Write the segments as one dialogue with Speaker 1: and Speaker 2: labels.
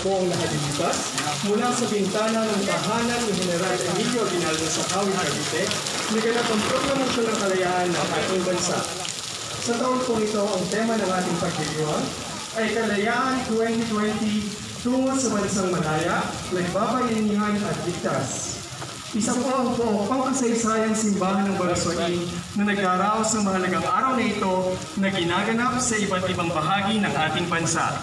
Speaker 1: po ang nakalipas mula sa bintana ng tahanan ni General Emilio Aguinaldo sa Kawit, Cavite, naganap ang proklamasyon ng kalayaan ng ating bansa. Sa taon po ito, ang tema ng ating pagdiriwang ay Kalayaan 2020 tungo sa bansang malaya, nagbabayanihan at ligtas. Isa po ang po pangkasaysayang simbahan ng Baraswain na nag-aaraos ng mahalagang araw na ito na ginaganap sa iba't ibang bahagi ng ating bansa.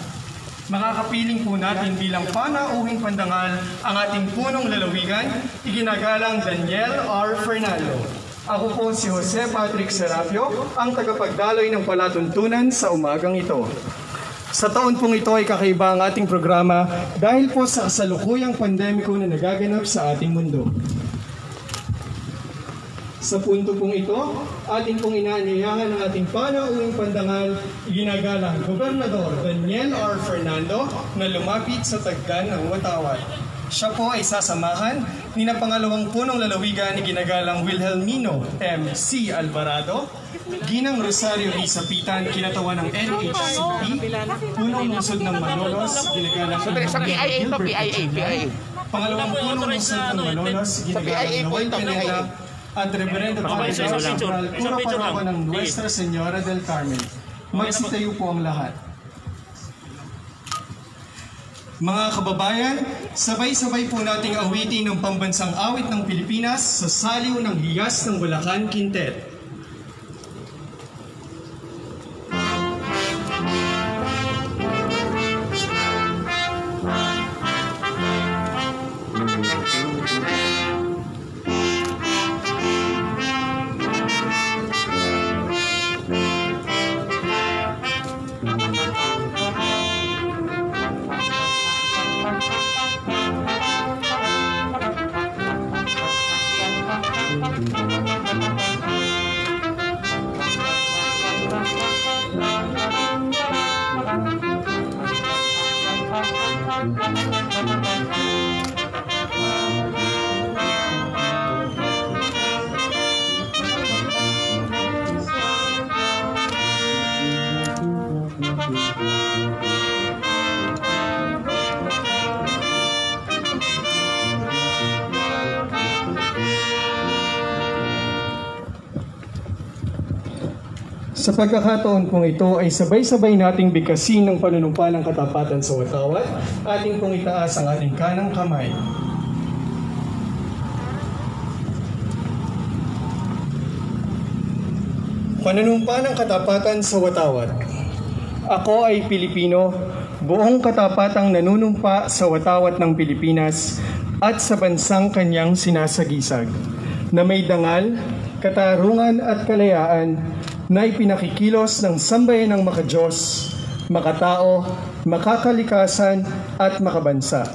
Speaker 1: Makakapiling po natin bilang panauhing pandangal ang ating punong lalawigan, iginagalang Daniel R. Fernando. Ako po si Jose Patrick Serapio, ang tagapagdaloy ng palatuntunan sa umagang ito. Sa taon pong ito ay kakaiba ang ating programa dahil po sa kasalukuyang pandemiko na nagaganap sa ating mundo. Sa punto pong ito, ating pong inaanyayahan ng ating panauwing pandangal, ginagalang Gobernador Daniel R. Fernando na lumapit sa tagdan ng Watawat. Siya po ay sasamahan ni na pangalawang punong lalawigan ni ginagalang Wilhelmino M. C. Alvarado, Ginang Rosario V. Sapitan, kinatawan ng NHCP, punong lungsod ng Malolos, ginagalang
Speaker 2: PIA, PIA.
Speaker 1: Pangalawang punong lungsod ng Malolos, ginagalang Noel Pineda, at Reverendo Padre
Speaker 3: isang picture. Isang picture lang.
Speaker 1: ng Nuestra Senora del Carmen. Magsitayo po ang lahat. Mga kababayan, sabay-sabay po nating awitin ng pambansang awit ng Pilipinas sa saliw ng hiyas ng Bulacan Quintet. Sa pagkakataon pong ito ay sabay-sabay nating bigkasin ng panunumpalang katapatan sa watawat, ating pong itaas ang ating kanang kamay. Panunumpa ng katapatan sa watawat. Ako ay Pilipino, buong katapatang nanunumpa sa watawat ng Pilipinas at sa bansang kanyang sinasagisag, na may dangal, katarungan at kalayaan na ipinakikilos ng sambayan ng makajos, makatao, makakalikasan at makabansa.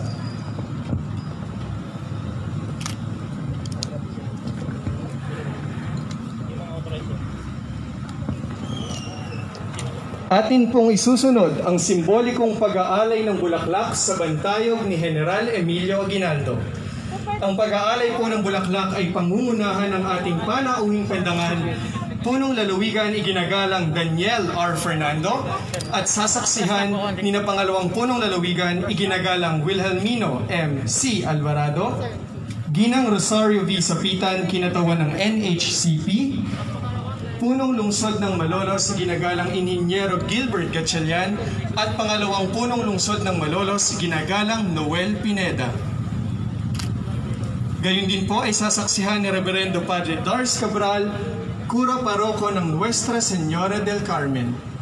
Speaker 1: Atin pong isusunod ang simbolikong pag-aalay ng bulaklak sa bantayog ni General Emilio Aguinaldo. Ang pag-aalay po ng bulaklak ay pangungunahan ng ating panauhing pandangan punong lalawigan iginagalang Daniel R. Fernando at sasaksihan ni na pangalawang punong lalawigan iginagalang Wilhelmino M. C. Alvarado, Ginang Rosario V. Sapitan, kinatawan ng NHCP, punong lungsod ng Malolos, ginagalang Ininyero Gilbert Gatchalian, at pangalawang punong lungsod ng Malolos, ginagalang Noel Pineda. Gayun din po ay sasaksihan ni Reverendo Padre Dars Cabral, Cura Paroko ng Nuestra Senora del Carmen.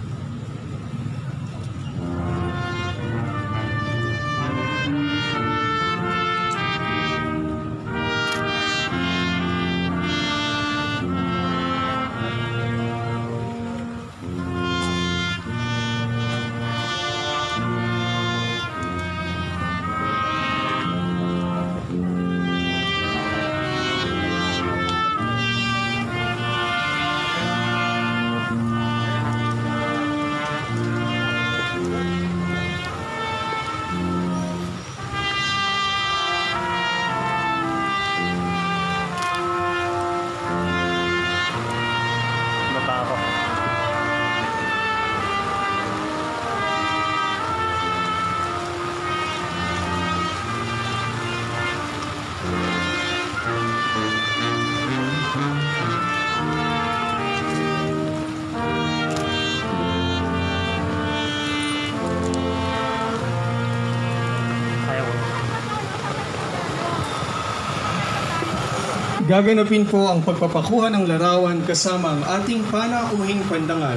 Speaker 1: Gaganapin po ang pagpapakuha ng larawan kasama ang ating panauhing pandangal.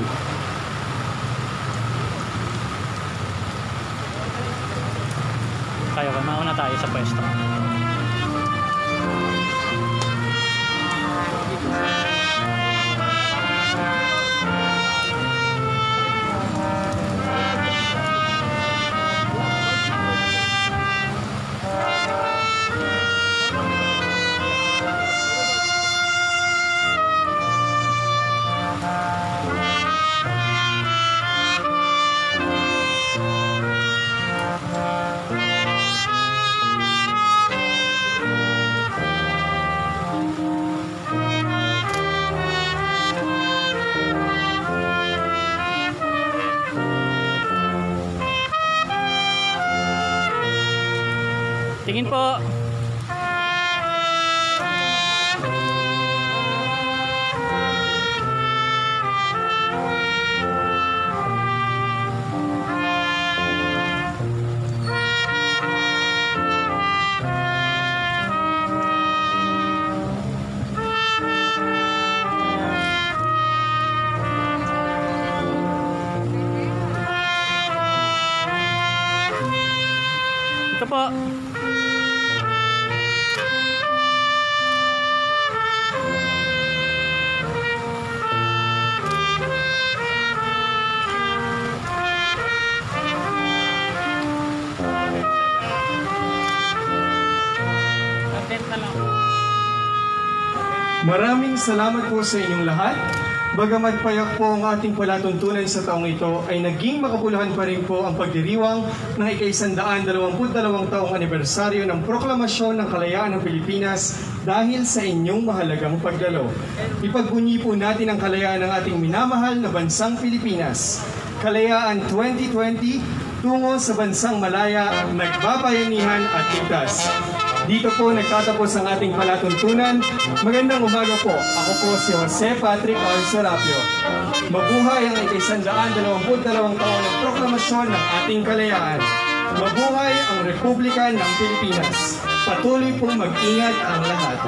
Speaker 3: Tayo, mauna tayo sa pwesto. Tingin po. Po.
Speaker 1: Maraming salamat po sa inyong lahat. Bagamat payak po ang ating palatuntunan sa taong ito, ay naging makabuluhan pa rin po ang pagdiriwang ng ikaisandaan dalawamput dalawang taong anibersaryo ng Proklamasyon ng Kalayaan ng Pilipinas dahil sa inyong mahalagang pagdalo. Ipagbunyi po natin ang kalayaan ng ating minamahal na bansang Pilipinas. Kalayaan 2020 tungo sa bansang malaya, nagbabayanihan at ligtas. Dito po nagtatapos ang ating palatuntunan. Magandang umaga po. Ako po si Jose Patrick R. Serapio. Mabuhay ang ikaisandaan dalawamput dalawang taon ng proklamasyon ng ating kalayaan. Mabuhay ang Republika ng Pilipinas. Patuloy pong mag-ingat ang lahat.